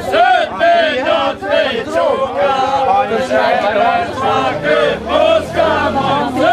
Smaken på Skanøy, søte datter tjåka.